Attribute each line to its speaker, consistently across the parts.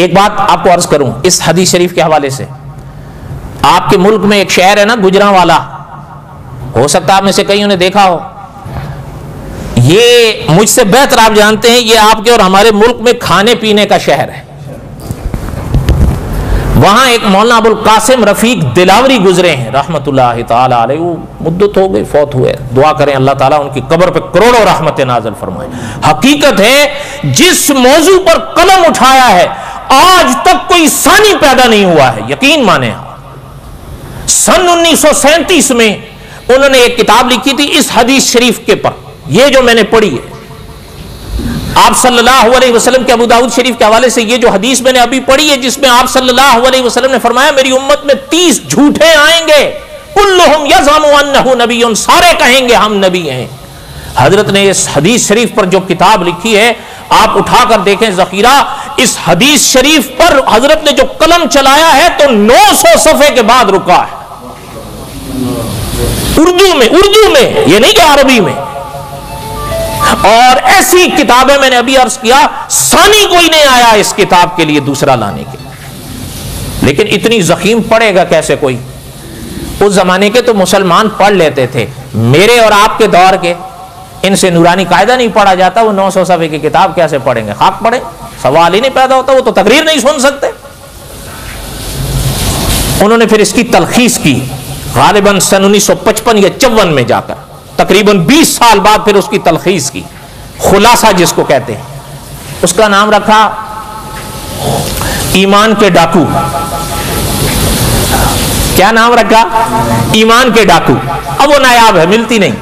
Speaker 1: ایک بات آپ کو عرض کروں، اس حدیث شریف کے حوالے سے، آپ کے ملک میں ایک شہر ہے نا گجرا والا۔ ہو سکتا آپ میں سے کئیوں نے دیکھا ہو۔ یہ مجھ سے بہتر آپ جانتے ہیں، یہ آپ کے اور ہمارے ملک میں کھانے پینے کا شہر ہے۔ وہاں ایک مولانا ابو القاسم رفیق دلاوری گزرے ہیں، رحمت اللہ تعالی علیہ۔ وہ مدت ہو گئی، فوت ہوئے۔ دعا کریں اللہ تعالیٰ ان کی قبر پہ کروڑوں رحمت نازل فرمائے۔ حقیقت ہے، جس موضوع پر قلم اٹھایا ہے آج تک کوئی ثانی پیدا نہیں ہوا ہے، یقین مانے سن انیس سو سینتیس میں انہوں نے ایک کتاب لکھی تھی اس حدیث شریف کے پر۔ یہ جو میں نے پڑھی ہے، آپ صلی اللہ علیہ وسلم کے ابو داود شریف کے حوالے سے یہ جو حدیث میں نے ابھی پڑھی ہے، جس میں آپ صلی اللہ علیہ وسلم نے فرمایا، میری امت میں تیس جھوٹے آئیں گے۔ کلہم نبی، سارے کہیں گے ہم نبی ہیں۔ حضرت نے اس حدیث شریف پر جو کتاب لکھی ہے، آپ اٹھا کر دیکھیں ذخیرہ اس حدیث شریف پر حضرت نے جو قلم چلایا ہے تو نو سو صفحے کے بعد رکا ہے۔ اردو میں اردو میں، یہ نہیں کہ عربی میں۔ اور ایسی کتابیں میں نے ابھی عرض کیا سانی کوئی نہیں آیا اس کتاب کے لیے دوسرا لانے کے لیکن اتنی زخیم پڑے گا کیسے کوئی؟ اس زمانے کے تو مسلمان پڑھ لیتے تھے۔ میرے اور آپ کے دور کے، ان سے نورانی قاعدہ نہیں پڑھا جاتا، وہ نو سو صفحے کی کتاب کیسے پڑھیں گے؟ خاک پڑھیں۔ سوال ہی نہیں پیدا ہوتا، وہ تو تقریر نہیں سن سکتے۔ انہوں نے پھر اس کی تلخیص کی۔ غالباً سن انیس سو پچپن یا چون میں جا کر، تقریباً بیس سال بعد پھر اس کی تلخیص کی۔ خلاصہ جس کو کہتے ہیں۔ اس کا نام رکھا ایمان کے ڈاکو۔ کیا نام رکھا؟ ایمان کے ڈاکو۔ اب وہ نایاب ہے، ملتی نہیں۔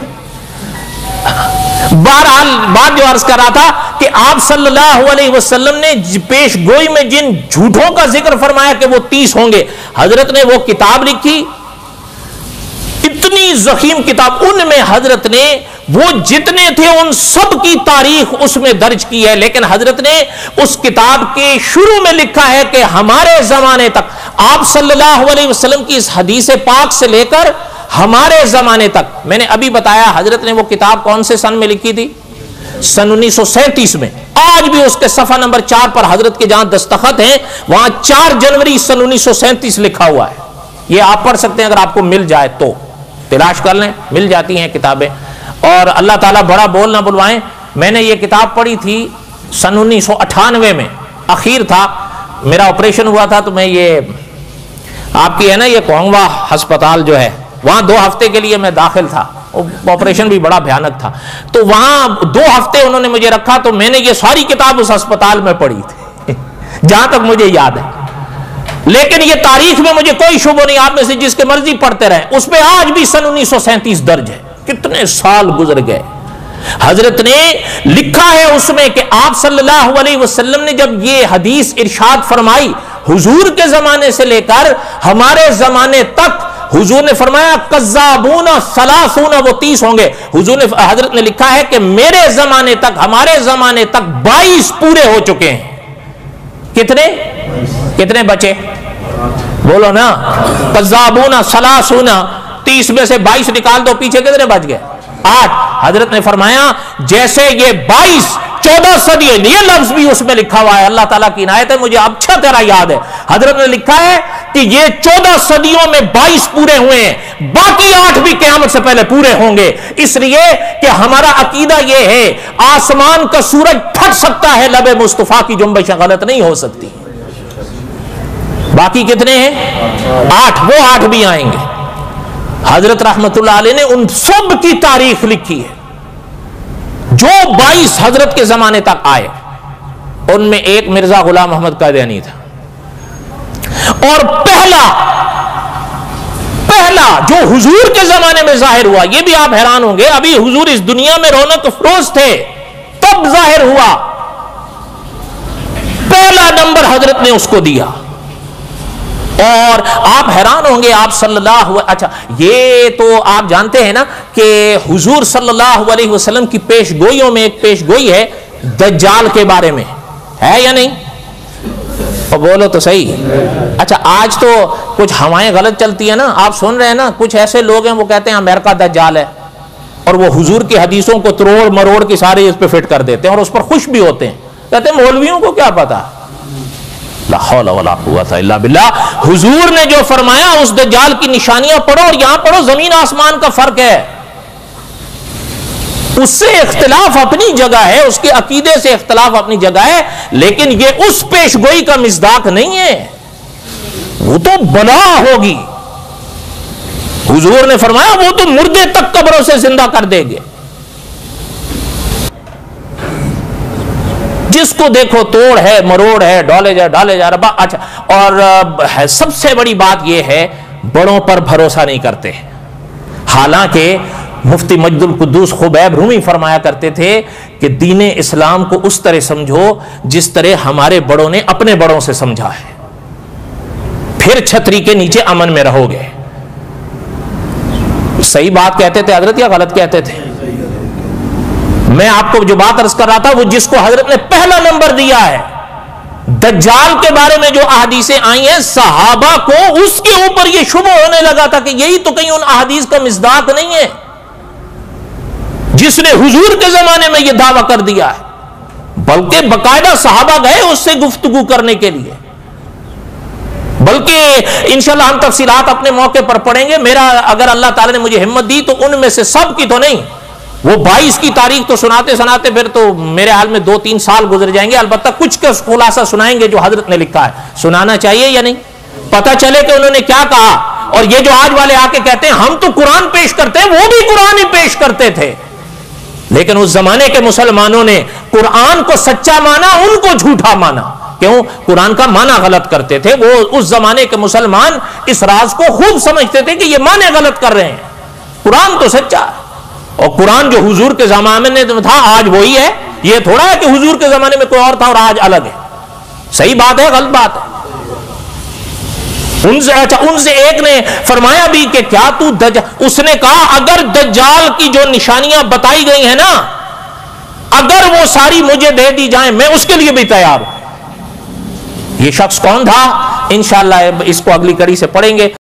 Speaker 1: بہرحال، بات جو عرض کر رہا تھا کہ آپ صلی اللہ علیہ وسلم نے جی- پیش گوئی میں جن جھوٹوں کا ذکر فرمایا کہ وہ تیس ہوں گے، حضرت نے وہ کتاب لکھی۔ اتنی زخیم کتاب، ان میں حضرت نے وہ جتنے تھے ان سب کی تاریخ اس میں درج کی ہے، لیکن حضرت نے اس کتاب کے شروع میں لکھا ہے کہ ہمارے زمانے تک، آپ صلی اللہ علیہ وسلم کی اس حدیث پاک سے لے کر ہمارے زمانے تک۔ میں نے ابھی بتایا حضرت نے وہ کتاب کون سے سن میں لکھی تھی؟ سن انیس سو سینتیس میں۔ آج بھی اس کے صفحہ نمبر چار پر حضرت کے جہاں دستخط ہیں، وہاں چار جنوری سن انیس سو سینتیس لکھا ہوا ہے۔ یہ آپ پڑھ سکتے ہیں اگر آپ کو مل جائے تو۔ تلاش کر لیں، مل جاتی ہیں کتابیں۔ اور اللہ تعالیٰ بڑا بول نہ بلوائیں۔ میں نے یہ کتاب پڑھی تھی سن انیس سو اٹھانوے میں۔ اخیر تھا۔ میرا آپریشن ہوا تھا تو میں یہ آپ کی ہے نا، یہ کوہنگوا ہسپتال جو ہے، وہاں دو ہفتے کے لیے میں داخل تھا۔ آپریشن بھی بڑا بھیانک تھا۔ تو وہاں دو ہفتے انہوں نے مجھے رکھا تو میں نے یہ ساری کتاب اس ہسپتال میں پڑھی تھی۔ جہاں تک مجھے یاد ہے۔ لیکن یہ تاریخ میں مجھے کوئی شبہ نہیں، آپ میں سے جس کے مرضی پڑھتے رہے اس پہ آج بھی سن انیس سو سینتیس درج ہے۔ کتنے سال گزر گئے۔ حضرت نے لکھا ہے اس میں کہ آپ صلی اللہ علیہ وسلم نے جب یہ حدیث ارشاد فرمائی، حضور کے زمانے سے لے کر ہمارے زمانے تک حضور نے فرمایا، قذابون سلاسون وہ تیس ہوں گے۔ حضور نے، حضرت نے لکھا ہے کہ میرے زمانے تک، ہمارے زمانے تک بائیس پورے ہو چکے ہیں۔ کتنے؟ کتنے بچے؟ بولو نا۔ قذابون سلاسون تیس میں سے بائیس نکال دو، پیچھے کتنے بچ گئے؟ آٹھ۔ حضرت نے فرمایا، جیسے یہ بائیس چودہ صدی یہ لفظ بھی اس میں لکھا ہوا ہے۔ اللہ تعالیٰ کی عنایت ہے، مجھے اچھا تیرا یاد ہے۔ حضرت نے لکھا ہے کہ یہ چودہ صدیوں میں بائیس پورے ہوئے ہیں۔ باقی آٹھ بھی قیامت سے پہلے پورے ہوں گے۔ اس لیے کہ ہمارا عقیدہ یہ ہے، آسمان کا سورج پھٹ سکتا ہے، لب مصطفیٰ کی جنبش غلط نہیں ہو سکتی۔ باقی کتنے ہیں؟ آٹھ، وہ آٹھ بھی آئیں گے۔ حضرت رحمت اللہ علیہ نے ان سب کی تاریخ لکھی ہے۔ جو بائیس حضرت کے زمانے تک آئے، ان میں ایک مرزا غلام محمد قادیانی تھا۔ اور پہلا پہلا جو حضور کے زمانے میں ظاہر ہوا، یہ بھی آپ حیران ہوں گے، ابھی حضور اس دنیا میں رونق فروز تھے، تب ظاہر ہوا۔ پہلا نمبر حضرت نے اس کو دیا۔ اور آپ حیران ہوں گے، آپ صلی اللہ اچھا یہ تو آپ جانتے ہیں نا کہ حضور صلی اللہ علیہ وسلم کی پیش گوئیوں میں ایک پیش گوئی ہے دجال کے بارے میں۔ ہے یا نہیں؟ بولو تو صحیح۔ اچھا آج تو کچھ ہوائیں غلط چلتی ہیں نا۔ آپ سن رہے ہیں نا، کچھ ایسے لوگ ہیں، وہ کہتے ہیں امریکہ دجال ہے۔ اور وہ حضور کی حدیثوں کو تروڑ مروڑ کی سارے اس پہ فٹ کر دیتے ہیں اور اس پر خوش بھی ہوتے ہیں۔ کہتے ہیں مولویوں کو کیا پتا لا حول ولا قوت الا باللہ۔ حضور نے جو فرمایا، اس دجال کی نشانیاں پڑھو اور یہاں پڑھو، زمین آسمان کا فرق ہے۔ اس سے اختلاف اپنی جگہ ہے، اس کے عقیدے سے اختلاف اپنی جگہ ہے، لیکن یہ اس پیش گوئی کا مزداق نہیں ہے۔ وہ تو بلا ہوگی۔ حضور نے فرمایا، وہ تو مردے تک قبروں سے زندہ کر دے گے۔ جس کو دیکھو توڑ ہے، مروڑ ہے، ڈالے جا ڈالے جا، ربا اچھا۔ اور سب سے بڑی بات یہ ہے، بڑوں پر بھروسہ نہیں کرتے۔ حالانکہ مفتی مجد القدوس خبیب رومی فرمایا کرتے تھے کہ دین اسلام کو اس طرح سمجھو جس طرح ہمارے بڑوں نے اپنے بڑوں سے سمجھا ہے۔ پھر چھتری کے نیچے امن میں رہو گے۔ صحیح بات کہتے تھے، حضرت یا غلط کہتے تھے؟ میں آپ کو جو بات عرض کر رہا تھا، وہ جس کو حضرت نے پہلا نمبر دیا ہے، دجال کے بارے میں جو احادیثیں آئی ہیں، صحابہ کو اس کے اوپر یہ شبہ ہونے لگا تھا کہ یہی تو کہیں ان احادیث کا مزداق نہیں ہے۔ جس نے حضور کے زمانے میں یہ دعویٰ کر دیا ہے، بلکہ باقاعدہ صحابہ گئے اس سے گفتگو کرنے کے لیے۔ بلکہ انشاءاللہ ہم تفصیلات اپنے موقع پر پڑھیں گے۔ میرا، اگر اللہ تعالی نے مجھے ہمت دی تو ان میں سے سب کی تو نہیں۔ وہ بائیس کی تاریخ تو سناتے سناتے پھر تو میرے حال میں دو تین سال گزر جائیں گے، البتہ کچھ کا خلاصہ سنائیں گے جو حضرت نے لکھا ہے۔ سنانا چاہیے یا نہیں؟ پتہ چلے کہ انہوں نے کیا کہا۔ اور یہ جو آج والے آ کے کہتے ہیں، ہم تو قرآن پیش کرتے ہیں، وہ بھی قرآن ہی پیش کرتے تھے۔ لیکن اس زمانے کے مسلمانوں نے قرآن کو سچا مانا، ان کو جھوٹا مانا۔ کیوں؟ قرآن کا معنی غلط کرتے تھے۔ وہ اس زمانے کے مسلمان اس راز کو خوب سمجھتے تھے کہ یہ معنی غلط کر رہے ہیں۔ قرآن تو سچا اور قرآن جو حضور کے زمانے میں تھا، آج وہی ہے۔ یہ تھوڑا ہے کہ حضور کے زمانے میں کوئی اور تھا اور آج الگ ہے۔ صحیح بات ہے، غلط بات ہے۔ ان سے اچھا ان سے ایک نے فرمایا بھی کہ کیا تو دج، اس نے کہا اگر دجال کی جو نشانیاں بتائی گئی ہیں نا، اگر وہ ساری مجھے دے دی جائیں، میں اس کے لیے بھی تیار ہوں۔ یہ شخص کون تھا؟ انشاءاللہ اس کو اگلی کڑی سے پڑھیں گے۔